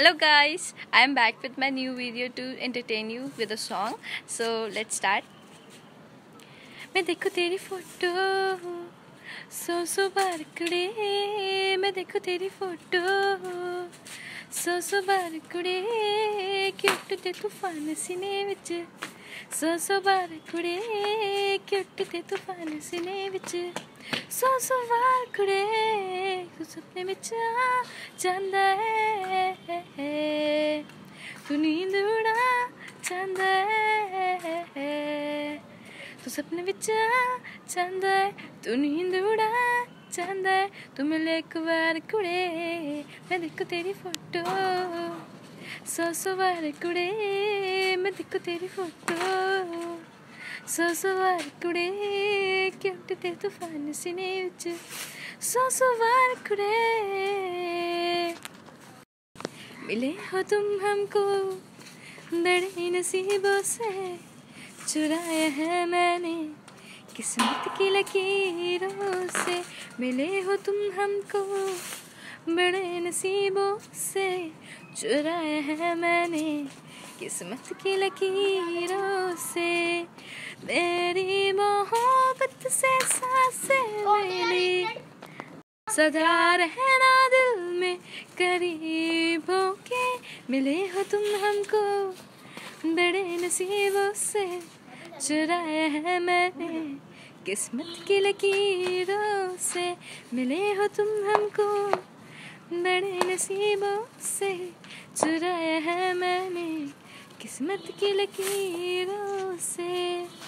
Hello guys, I am back with my new video to entertain you with a song. So let's start. मैं देखो तेरी photo so सो बार कुड़े मैं देखो तेरी फोटो सो सो बार कुड़े क्यूट ते तूफान सीने विच सो सो बार कुड़े क्यूट ते तूफान सीने विच सौ सवाल खड़े सपने में चा चांदा तू नींद उड़ा चांदा है। तू सपने में चा चांदा तू नींद उड़ा चांदा तू मिले एक बार कुड़े, मैं देखो तेरी फ़ोटो। सौ सौ कुड़े, मैं देखो तेरी फ़ोटो। सौ सौ कुड़े ಕೆಂಟಿತೆ ತುಫಾನ್ ಸಿನೆ ವಿಚ್ सोसवार कुरे मिले हो तुम हमको बड़े नसीबों से चुराया है मैंने किस्मत की लकीरों से मिले हो तुम हमको बड़े नसीबों से चुराया है मैंने किस्मत की लकीरों से मैं से साँसें मिली। सदा रहना दिल में करीब के मिले हो तुम हमको। बड़े नसीबों से चुराया है मैंने किस्मत की लकीरों से मिले हो तुम हमको। बड़े नसीबों से चुराया है मैंने किस्मत की लकीरों से।